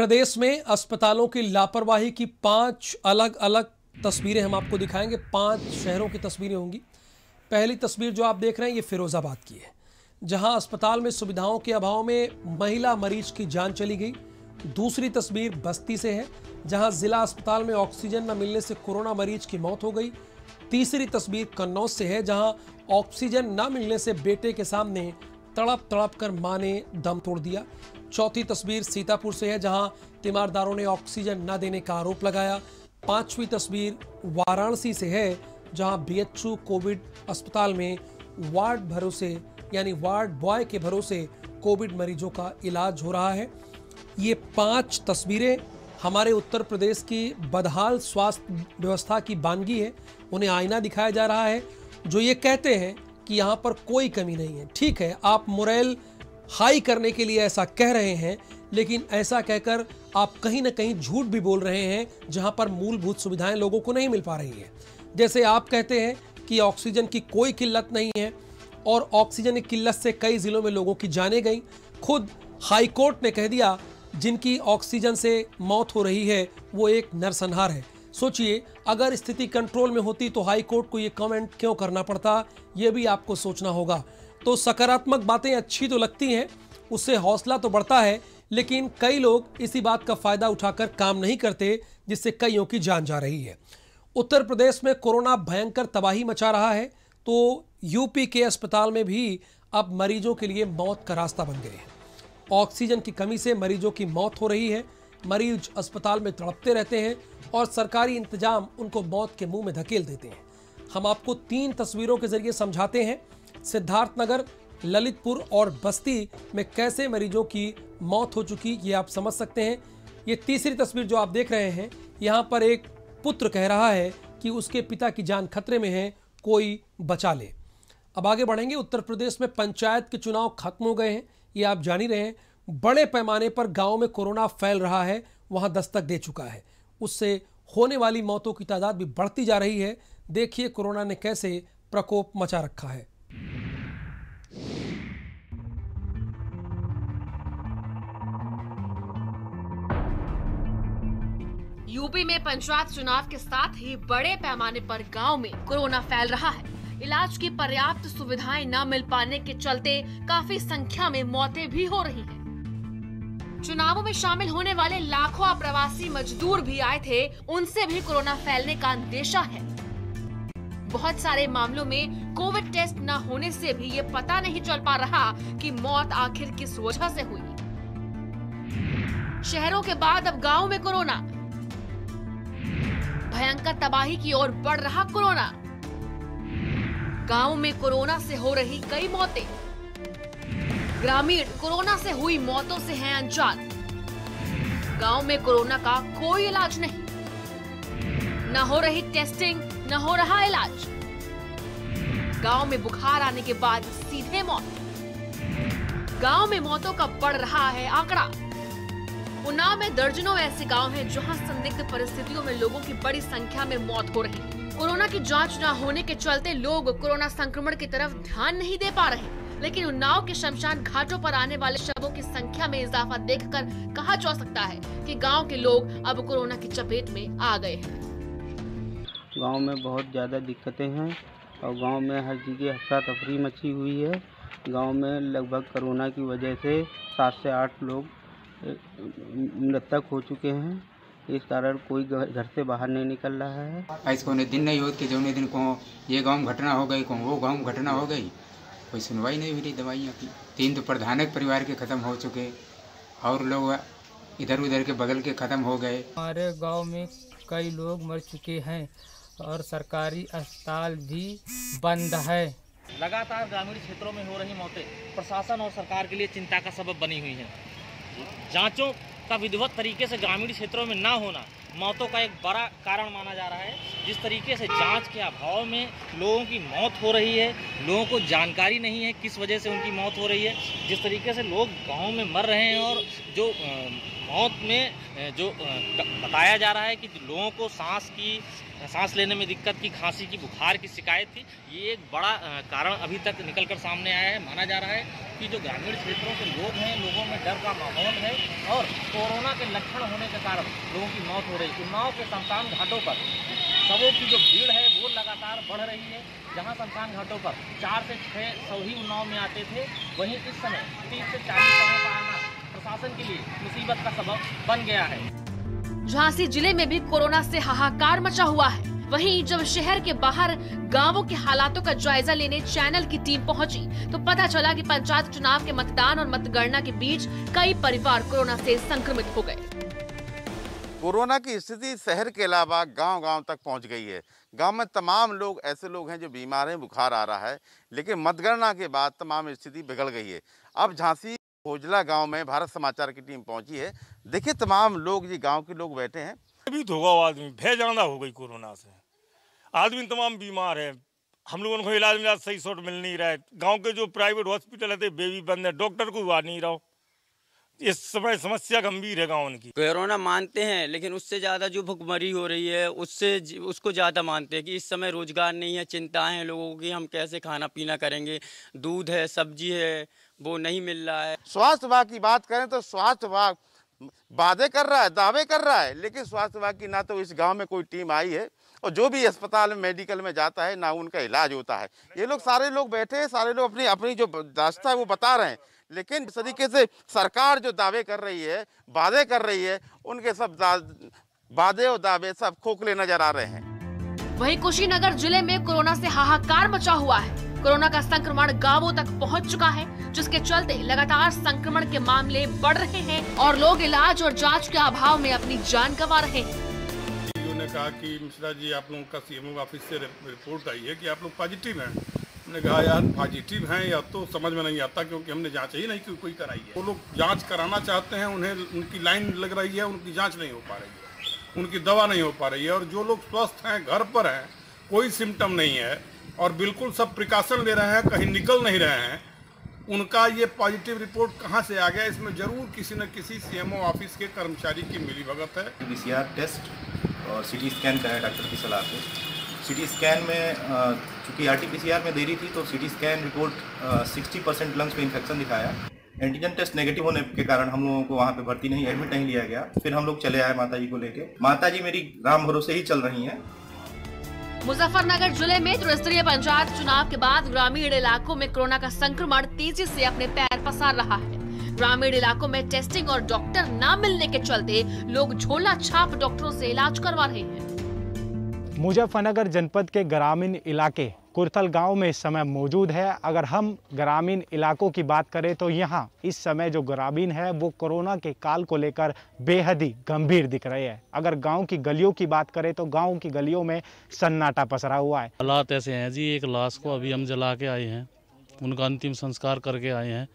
प्रदेश में अस्पतालों की लापरवाही की पाँच अलग अलग तस्वीरें हम आपको दिखाएँगे। पाँच शहरों की तस्वीरें होंगी। पहली तस्वीर जो आप देख रहे हैं, ये फिरोजाबाद की है, जहाँ अस्पताल में सुविधाओं के अभाव में महिला मरीज़ की जान चली गई। दूसरी तस्वीर बस्ती से है, जहाँ जिला अस्पताल में ऑक्सीजन न मिलने से कोरोना मरीज़ की मौत हो गई। तीसरी तस्वीर कन्नौज से है, जहाँ ऑक्सीजन न मिलने से बेटे के सामने तड़प तड़प कर माँ ने दम तोड़ दिया। चौथी तस्वीर सीतापुर से है, जहाँ तीमारदारों ने ऑक्सीजन न देने का आरोप लगाया। पांचवी तस्वीर वाराणसी से है, जहाँ बीएचयू कोविड अस्पताल में वार्ड भरोसे, यानी वार्ड बॉय के भरोसे कोविड मरीजों का इलाज हो रहा है। ये पाँच तस्वीरें हमारे उत्तर प्रदेश की बदहाल स्वास्थ्य व्यवस्था की बानगी है। उन्हें आईना दिखाया जा रहा है। जो ये कहते हैं कि यहाँ पर कोई कमी नहीं है। ठीक है, आप मुरैल हाई करने के लिए ऐसा कह रहे हैं, लेकिन ऐसा कहकर आप कहीं ना कहीं झूठ भी बोल रहे हैं, जहाँ पर मूलभूत सुविधाएँ लोगों को नहीं मिल पा रही हैं। जैसे आप कहते हैं कि ऑक्सीजन की कोई किल्लत नहीं है, और ऑक्सीजन की किल्लत से कई जिलों में लोगों की जाने गई। खुद हाईकोर्ट ने कह दिया, जिनकी ऑक्सीजन से मौत हो रही है, वो एक नरसंहार है। सोचिए, अगर स्थिति कंट्रोल में होती तो हाई कोर्ट को ये कमेंट क्यों करना पड़ता? ये भी आपको सोचना होगा। तो सकारात्मक बातें अच्छी तो लगती हैं, उससे हौसला तो बढ़ता है, लेकिन कई लोग इसी बात का फ़ायदा उठाकर काम नहीं करते, जिससे कईयों की जान जा रही है। उत्तर प्रदेश में कोरोना भयंकर तबाही मचा रहा है तो यूपी के अस्पताल में भी अब मरीजों के लिए मौत का रास्ता बन गए हैं। ऑक्सीजन की कमी से मरीजों की मौत हो रही है मरीज़ अस्पताल में तड़पते रहते हैं और सरकारी इंतज़ाम उनको मौत के मुँह में धकेल देते हैं। हम आपको तीन तस्वीरों के ज़रिए समझाते हैं, सिद्धार्थनगर, ललितपुर और बस्ती में कैसे मरीजों की मौत हो चुकी, ये आप समझ सकते हैं। ये तीसरी तस्वीर जो आप देख रहे हैं, यहाँ पर एक पुत्र कह रहा है कि उसके पिता की जान खतरे में है, कोई बचा ले। अब आगे बढ़ेंगे, उत्तर प्रदेश में पंचायत के चुनाव खत्म हो गए हैं, ये आप जान ही रहे हैं। बड़े पैमाने पर गाँव में कोरोना फैल रहा है, वहाँ दस्तक दे चुका है। उससे होने वाली मौतों की तादाद भी बढ़ती जा रही है। देखिए कोरोना ने कैसे प्रकोप मचा रखा है। यूपी में पंचायत चुनाव के साथ ही बड़े पैमाने पर गाँव में कोरोना फैल रहा है। इलाज की पर्याप्त सुविधाएँ न मिल पाने के चलते काफ़ी संख्या में मौतें भी हो रही हैं। चुनावों में शामिल होने वाले लाखों अप्रवासी मजदूर भी आए थे। उनसे भी कोरोना फैलने का अंदेशा है। बहुत सारे मामलों में कोविड टेस्ट न होने से भी ये पता नहीं चल पा रहा कि मौत आखिर किस वजह से हुई। शहरों के बाद अब गाँव में कोरोना। भयंकर तबाही की ओर बढ़ रहा कोरोना। गाँव में कोरोना से हो रही कई मौतें। ग्रामीण कोरोना से हुई मौतों से हैं अनजान। गाँव में कोरोना का कोई इलाज नहीं। न हो रही टेस्टिंग न हो रहा इलाज। गाँव में बुखार आने के बाद सीधे मौत। गाँव में मौतों का बढ़ रहा है आंकड़ा। उन्नाव में दर्जनों ऐसे गाँव हैं जहाँ संदिग्ध परिस्थितियों में लोगों की बड़ी संख्या में मौत हो रही कोरोना की जाँच न होने के चलते लोग कोरोना संक्रमण की तरफ़ ध्यान नहीं दे पा रहे लेकिन उन्नाव के शमशान घाटों पर आने वाले शवों की संख्या में इजाफा देखकर कहा जा सकता है कि गाँव के लोग अब कोरोना की चपेट में आ गए हैं। गाँव में बहुत ज़्यादा दिक्कतें हैं और गाँव में हर जगह अफरा तफरी मची हुई है। गाँव में लगभग कोरोना की वजह से सात से आठ लोग मृतक हो चुके हैं। इस कारण कोई घर से बाहर नहीं निकल रहा है। ऐसे कोने दिन नहीं होती जो दिन को ये गाँव घटना हो गई को वो गाँव घटना हो गई। कोई सुनवाई नहीं हुई दवाइयाँ की। तीन तो प्रधानक परिवार के ख़त्म हो चुके और लोग इधर उधर के बगल के ख़त्म हो गए। हमारे गाँव में कई लोग मर चुके हैं और सरकारी अस्पताल भी बंद है। लगातार ग्रामीण क्षेत्रों में हो रही मौतें प्रशासन और सरकार के लिए चिंता का सबब बनी हुई हैं। जांचों का विधिवत तरीके से ग्रामीण क्षेत्रों में ना होना मौतों का एक बड़ा कारण माना जा रहा है। जिस तरीके से जाँच के अभाव में लोगों की मौत हो रही है, लोगों को जानकारी नहीं है किस वजह से उनकी मौत हो रही है, जिस तरीके से लोग गाँव में मर रहे हैं और जो मौत में जो बताया जा रहा है कि लोगों को सांस की सांस लेने में दिक्कत की, खांसी की, बुखार की शिकायत थी। ये एक बड़ा कारण अभी तक निकल कर सामने आया है। माना जा रहा है कि जो ग्रामीण क्षेत्रों के लोग हैं, लोगों में डर का माहौल है और कोरोना के लक्षण होने के कारण लोगों की मौत हो रही है। उन्नाव के शमशान घाटों पर शवों की जो भीड़ है, वो लगातार बढ़ रही है। जहाँ शमशान घाटों पर चार से छः सौ ही उन्नाव में आते थे, वहीं इस समय तीस से चालीस शवों का आना प्रशासन के लिए मुसीबत का सबब बन गया है। झांसी ज़िले में भी कोरोना से हाहाकार मचा हुआ है। वहीं जब शहर के बाहर गाँवों के हालातों का जायजा लेने चैनल की टीम पहुँची तो पता चला कि पंचायत चुनाव के मतदान और मतगणना के बीच कई परिवार कोरोना से संक्रमित हो गए। कोरोना की स्थिति शहर के अलावा गांव-गांव तक पहुँच गई है। गाँव में तमाम लोग ऐसे लोग हैं जो बीमार हैं, बुखार आ रहा है, लेकिन मतगणना के बाद तमाम स्थिति बिगड़ गई है। अब झांसी भोजला गाँव में भारत समाचार की टीम पहुँची है। देखिए तमाम लोग ये गाँव के लोग बैठे हैं। भी होगा वो आदमी भेजाना हो गई कोरोना से। आदमी तमाम बीमार है। हम लोगों को इलाज मिला सही शॉट मिल नहीं रहा है। गाँव के जो प्राइवेट हॉस्पिटल है बेबी बंद है डॉक्टर को आ नहीं रहा। इस समय समस्या गंभीर है गाँव की। कोरोना मानते हैं लेकिन उससे ज़्यादा जो भुखमरी हो रही है उससे उसको ज़्यादा मानते हैं कि इस समय रोज़गार नहीं है चिंताएँ हैं लोगों की हम कैसे खाना पीना करेंगे। दूध है सब्ज़ी है वो नहीं मिल रहा है। स्वास्थ्य विभाग की बात करें तो स्वास्थ्य विभाग वादे कर रहा है, दावे कर रहा है, लेकिन स्वास्थ्य विभाग की ना तो इस गाँव में कोई टीम आई है और जो भी अस्पताल में, मेडिकल में जाता है, ना उनका इलाज होता है। ये लोग सारे लोग बैठे हैं, सारे लोग अपनी अपनी जो रास्ता है वो बता रहे हैं, लेकिन इस तरीके से सरकार जो दावे कर रही है, वादे कर रही है, उनके सब वादे और दावे सब खोखले नज़र आ रहे हैं। वहीं कुशीनगर ज़िले में कोरोना से हाहाकार मचा हुआ है। कोरोना का संक्रमण गाँवों तक पहुँच चुका है, जिसके चलते लगातार संक्रमण के मामले बढ़ रहे हैं और लोग इलाज और जाँच के अभाव में अपनी जान गंवा रहे हैं। ने कहा कि मिश्रा जी, आप लोगों का सीएमओ ऑफ़िस से रिपोर्ट आई है कि आप लोग पॉजिटिव हैं। हमने कहा, यार, पॉजिटिव हैं या तो समझ में नहीं आता क्योंकि हमने जाँच ही नहीं कोई कराई है। वो लोग जाँच कराना चाहते हैं, उन्हें, उनकी लाइन लग रही है, उनकी जाँच नहीं हो पा रही है। उनकी दवा नहीं हो पा रही है और जो लोग स्वस्थ हैं, घर पर हैं, कोई सिम्टम नहीं है। और बिल्कुल सब प्रिकॉशन ले रहे हैं, कहीं निकल नहीं रहे हैं। उनका ये पॉजिटिव रिपोर्ट कहाँ से आ गया? इसमें ज़रूर किसी न किसी सीएमओ ऑफ़िस के कर्मचारी की मिली भगत है। पीसीआर टेस्ट और सीटी स्कैन का है डॉक्टर की सलाह से सीटी स्कैन में चूँकि आर में देरी थी तो CT scan report sixty percent lungs में इन्फेक्शन दिखाया। एंटीजन टेस्ट नेगेटिव होने के कारण हम लोगों को वहाँ पे भर्ती नहीं एडमिट नहीं लिया गया। फिर हम लोग चले आए माता जी को लेके। माता जी मेरी राम भरोसे ही चल रही हैं। मुजफ्फरनगर ज़िले में त्रिस्तरीय पंचायत चुनाव के बाद ग्रामीण इलाकों में कोरोना का संक्रमण तेज़ी से अपने पैर पसार रहा है। ग्रामीण इलाकों में टेस्टिंग और डॉक्टर न मिलने के चलते लोग झोला छाप डॉक्टरों से इलाज करवा रहे हैं। मुजफ्फरनगर जनपद के ग्रामीण इलाके कुरथल गाँव में इस समय मौजूद है। अगर हम ग्रामीण इलाकों की बात करें तो यहाँ इस समय जो ग्रामीण है वो कोरोना के काल को लेकर बेहद ही गंभीर दिख रहे हैं। अगर गाँव की गलियों की बात करें तो गाँव की गलियों में सन्नाटा पसरा हुआ है। हालात ऐसे हैं जी एक लाश को अभी हम जला के आए हैं उनका अंतिम संस्कार करके आए हैं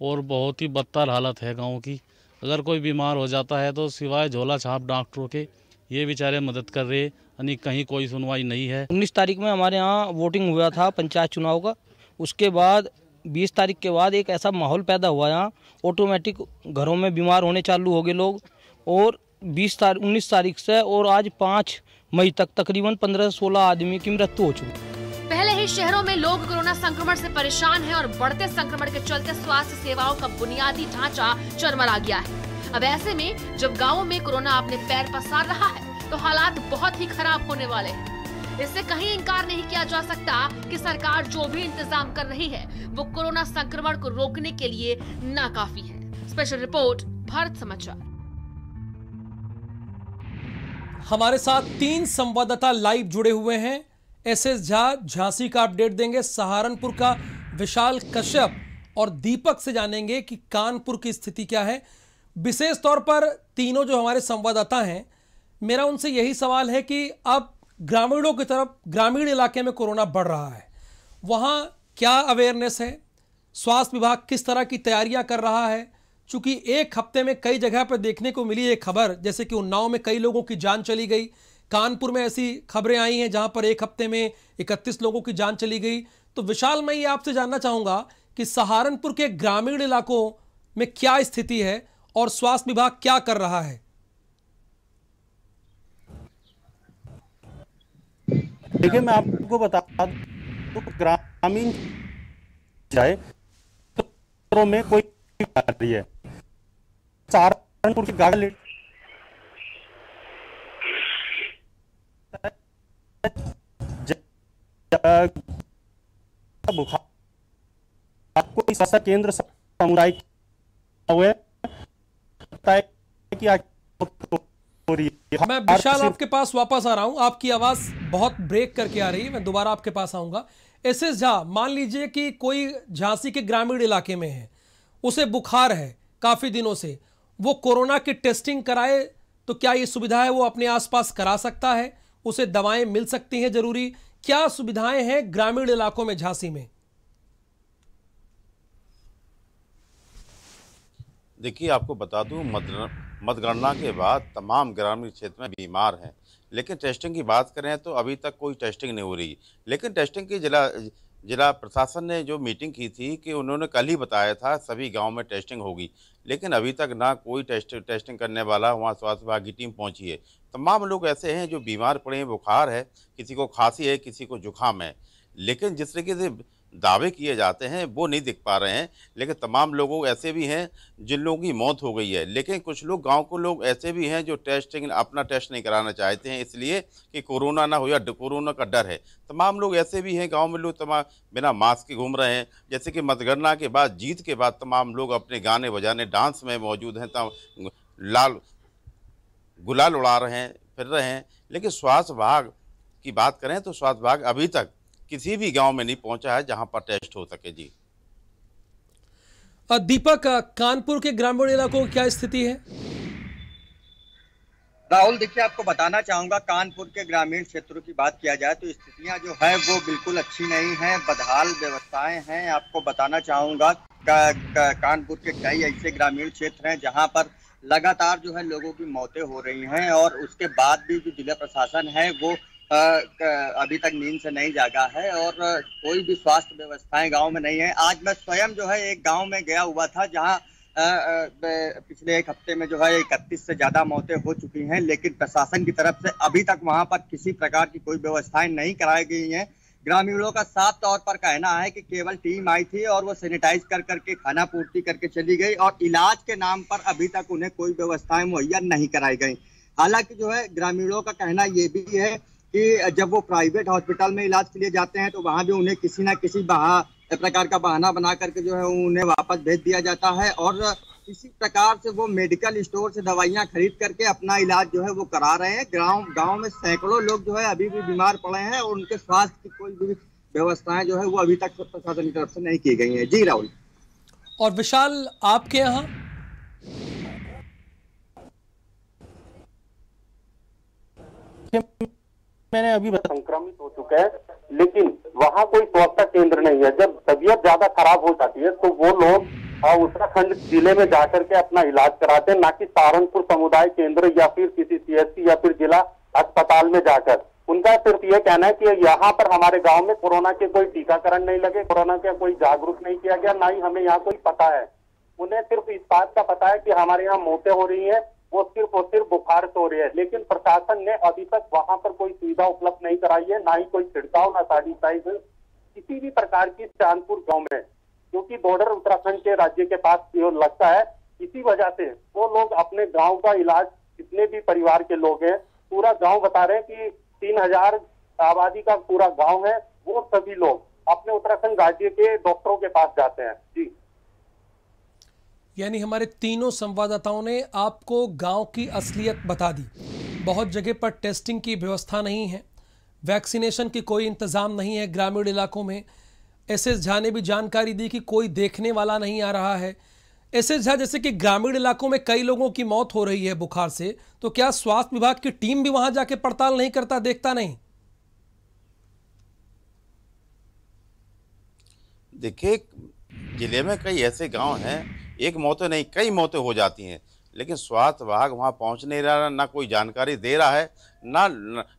और बहुत ही बदतर हालत है गाँव की। अगर कोई बीमार हो जाता है तो सिवाय झोला छाप डॉक्टरों के ये बेचारे मदद कर रहे यानी कहीं कोई सुनवाई नहीं है। उन्नीस तारीख में हमारे यहाँ वोटिंग हुआ था पंचायत चुनाव का। उसके बाद बीस तारीख के बाद एक ऐसा माहौल पैदा हुआ यहाँ। ऑटोमेटिक घरों में बीमार होने चालू हो गए लोग। और बीस तारीख उन्नीस तारीख से और आज पाँच मई तक तकरीबन पंद्रह से सोलह आदमी की मृत्यु हो चुकी। पहले ही शहरों में लोग कोरोना संक्रमण से परेशान हैं और बढ़ते संक्रमण के चलते स्वास्थ्य सेवाओं का बुनियादी ढांचा चरमरा गया है। अब ऐसे में जब गाँव में कोरोना अपने पैर पसार रहा है तो हालात बहुत ही खराब होने वाले हैं। इससे कहीं इनकार नहीं किया जा सकता कि सरकार जो भी इंतज़ाम कर रही है, वो कोरोना संक्रमण को रोकने के लिए नाकाफी है। स्पेशल रिपोर्ट, भारत समाचार। हमारे साथ तीन संवाददाता लाइव जुड़े हुए हैं। एस एस झा झांसी का अपडेट देंगे। सहारनपुर का विशाल कश्यप और दीपक से जानेंगे कि कानपुर की स्थिति क्या है। विशेष तौर पर तीनों जो हमारे संवाददाता हैं मेरा उनसे यही सवाल है कि अब ग्रामीणों की तरफ़, ग्रामीण इलाके में कोरोना बढ़ रहा है, वहाँ क्या अवेयरनेस है? स्वास्थ्य विभाग किस तरह की तैयारियाँ कर रहा है? चूँकि एक हफ़्ते में कई जगह पर देखने को मिली एक खबर, जैसे कि उन्नाव में कई लोगों की जान चली गई। कानपुर में ऐसी खबरें आई हैं जहाँ पर एक हफ़्ते में इकतीस लोगों की जान चली गई। तो विशाल, मैं ये आपसे जानना चाहूँगा कि सहारनपुर के ग्रामीण इलाकों में क्या स्थिति है और स्वास्थ्य विभाग क्या कर रहा है? देखिए, मैं आपको बता तो ग्रामीण जाए तो में कोई है। सहारनपुर की गाड़ी बुखार आपको इस ऐसा केंद्र सामुदायिक हुए कि हो रही है मैं विशाल आपके पास वापस आ रहा हूँ। आपकी आवाज़ बहुत ब्रेक करके आ रही है। मैं दोबारा आपके पास आऊँगा। एस एस झा मान लीजिए कि कोई झांसी के ग्रामीण इलाके में है। उसे बुखार है काफ़ी दिनों से। वो कोरोना की टेस्टिंग कराए तो क्या ये सुविधा है वो अपने आसपास करा सकता है? उसे दवाएँ मिल सकती हैं ज़रूरी। क्या सुविधाएँ हैं ग्रामीण इलाकों में झांसी में? देखिए आपको बता दूँ मतगणना के बाद तमाम ग्रामीण क्षेत्र में बीमार हैं। लेकिन टेस्टिंग की बात करें तो अभी तक कोई टेस्टिंग नहीं हो रही। लेकिन टेस्टिंग की जिला जिला प्रशासन ने जो मीटिंग की थी कि उन्होंने कल ही बताया था, सभी गाँव में टेस्टिंग होगी। लेकिन अभी तक ना कोई टेस्ट टेस्टिंग करने वाला वहाँ स्वास्थ्य विभाग की टीम पहुँची है। तमाम लोग ऐसे हैं जो बीमार पड़े हैं, बुखार है, किसी को खांसी है, किसी को जुकाम है। लेकिन जिस तरीके से दावे किए जाते हैं, वो नहीं दिख पा रहे हैं। लेकिन तमाम लोगों ऐसे भी हैं, जिन लोगों की मौत हो गई है। लेकिन कुछ लोग, गाँव को लोग ऐसे भी हैं, जो टेस्टिंग, अपना टेस्ट नहीं कराना चाहते हैं, इसलिए कि कोरोना ना हो या कोरोना का डर है। तमाम लोग ऐसे भी हैं, गाँव में लोग तमाम बिना मास्क के घूम रहे हैं। जैसे कि मतगणना के बाद, जीत के बाद तमाम लोग अपने गाने बजाने, डांस में मौजूद हैं तमाम लाल, गुलाल उड़ा रहे हैं, फिर रहे हैं। लेकिन स्वास्थ्य विभाग की बात करें तो स्वास्थ्य विभाग अभी तक किसी भी गाँव में नहीं पहुँचा है जहाँ पर टेस्ट हो सके जी। दीपक कानपुर के ग्रामीण इलाकों की क्या स्थिति है? राहुल देखिए आपको बताना चाहूँगा कानपुर के ग्रामीण क्षेत्रों की बात किया जाए तो स्थितियाँ जो है वो बिल्कुल अच्छी नहीं है बदहाल व्यवस्थाएँ हैं। आपको बताना चाहूँगा का, का, कानपुर के कई ऐसे ग्रामीण क्षेत्र हैं जहाँ पर लगातार जो है लोगों की मौतें हो रही हैं और उसके बाद भी जो जिला प्रशासन है वो अभी तक नींद से नहीं जागा है और कोई भी स्वास्थ्य व्यवस्थाएँ गाँव में नहीं है। आज मैं स्वयं जो है एक गाँव में गया हुआ था जहाँ पिछले एक हफ़्ते में जो है इकतीस से ज़्यादा मौतें हो चुकी हैं, लेकिन प्रशासन की तरफ़ से अभी तक वहाँ पर किसी प्रकार की कोई व्यवस्थाएँ नहीं कराई गई हैं। ग्रामीणों का साफ़ तौर पर कहना है कि केवल टीम आई थी और वो सैनिटाइज कर करके, खाना पूर्ति करके चली गई और इलाज के नाम पर अभी तक उन्हें कोई व्यवस्थाएँ मुहैया नहीं कराई गई। हालाँकि जो है ग्रामीणों का कहना ये भी है कि जब वो प्राइवेट हॉस्पिटल में इलाज के लिए जाते हैं तो वहाँ भी उन्हें किसी ना किसी बहा, प्रकार का बहाना बना करके जो है उन्हें वापस भेज दिया जाता है और इसी प्रकार से वो मेडिकल स्टोर से दवाइयाँ खरीद करके अपना इलाज जो है वो करा रहे हैं। गाँव गाँव में सैकड़ों लोग जो है अभी भी बीमार पड़े हैं और उनके स्वास्थ्य की कोई भी व्यवस्थाएँ जो है वो अभी तक प्रशासन की तरफ़ से नहीं की गई है। जी, राहुल। और विशाल, आपके यहाँ? मैंने अभी संक्रमित हो चुके हैं, लेकिन वहाँ कोई स्वास्थ्य केंद्र नहीं है। जब तबीयत ज़्यादा खराब हो जाती है तो वो लोग उत्तराखंड ज़िले में जाकर के अपना इलाज कराते हैं, ना कि सहारनपुर समुदाय केंद्र या फिर किसी सीएससी या फिर जिला अस्पताल में जाकर। उनका सिर्फ़ ये कहना है कि यहाँ पर हमारे गाँव में कोरोना के कोई टीकाकरण नहीं लगे, कोरोना का कोई जागरूक नहीं किया गया, ना ही हमें यहाँ कोई पता है। उन्हें सिर्फ़ इस बात का पता है कि हमारे यहाँ मौतें हो रही है वो सिर्फ़ और सिर्फ़ बुखार से हो रही है। लेकिन प्रशासन ने अभी तक वहाँ पर कोई सुविधा उपलब्ध नहीं कराई है, ना ही कोई छिड़काव, ना सैनिटाइजर किसी भी प्रकार की चांदपुर गाँव में, क्योंकि बॉर्डर उत्तराखंड के राज्य के पास लगता है, इसी वजह से वो लोग अपने गाँव का इलाज, जितने भी परिवार के लोग हैं, पूरा गाँव बता रहे हैं कि तीन हज़ार आबादी का पूरा गाँव है, वो सभी लोग अपने उत्तराखंड राज्य के डॉक्टरों के पास जाते हैं। जी। यानी हमारे तीनों संवाददाताओं ने आपको गाँव की असलियत बता दी। बहुत जगह पर टेस्टिंग की व्यवस्था नहीं है। वैक्सीनेशन की कोई इंतज़ाम नहीं है ग्रामीण इलाकों में। एस एस झा ने भी जानकारी दी कि कोई देखने वाला नहीं आ रहा है। एस एस झा, जैसे कि ग्रामीण इलाकों में कई लोगों की मौत हो रही है बुखार से तो क्या स्वास्थ्य विभाग की टीम भी वहाँ जाके पड़ताल नहीं करता, देखता नहीं? देखिए, ज़िले में कई ऐसे गाँव हैं एक मौतें नहीं, कई मौतें हो जाती हैं। लेकिन स्वास्थ्य विभाग वहाँ पहुँच नहीं रहा, ना कोई जानकारी दे रहा है, ना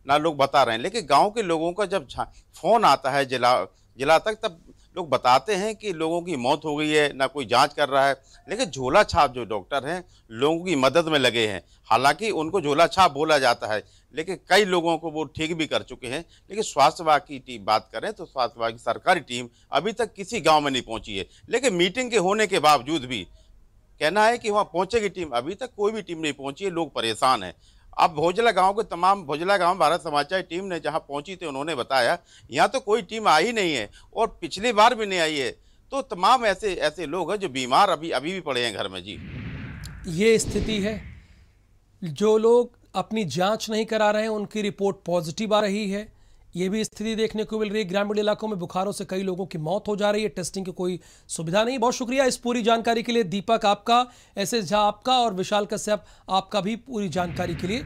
ना लोग बता रहे हैं। लेकिन गाँव के लोगों का जब फ़ोन आता है जिला जिला तक, तब लोग बताते हैं कि लोगों की मौत हो गई है, ना कोई जाँच कर रहा है। लेकिन झोला छाप जो डॉक्टर हैं, लोगों की मदद में लगे हैं। हालाँकि उनको झोला छाप बोला जाता है, लेकिन कई लोगों को वो ठीक भी कर चुके हैं। लेकिन स्वास्थ्य विभाग की टीम बात करें तो स्वास्थ्य विभाग की सरकारी टीम अभी तक किसी गाँव में नहीं पहुँची है। लेकिन मीटिंग के होने के बावजूद भी कहना है कि वहाँ पहुंचेगी टीम, अभी तक कोई भी टीम नहीं पहुँची है, लोग परेशान हैं। अब भोजला गाँव के तमाम भोजला गाँव भारत समाचार टीम ने जहाँ पहुँची थी, उन्होंने बताया, यहाँ तो कोई टीम आई नहीं है और पिछली बार भी नहीं आई है। तो तमाम ऐसे ऐसे लोग हैं जो बीमार अभी अभी भी पड़े हैं घर में, जी। ये स्थिति है। जो लोग अपनी जाँच नहीं करा रहे हैं, उनकी रिपोर्ट पॉजिटिव आ रही है। ये भी स्थिति देखने को मिल रही है। ग्रामीण इलाकों में बुखारों से कई लोगों की मौत हो जा रही है। टेस्टिंग की कोई सुविधा नहीं। बहुत शुक्रिया इस पूरी जानकारी के लिए। दीपक आपका एस एस झा आपका और विशाल कश्यप आपका भी पूरी जानकारी के लिए।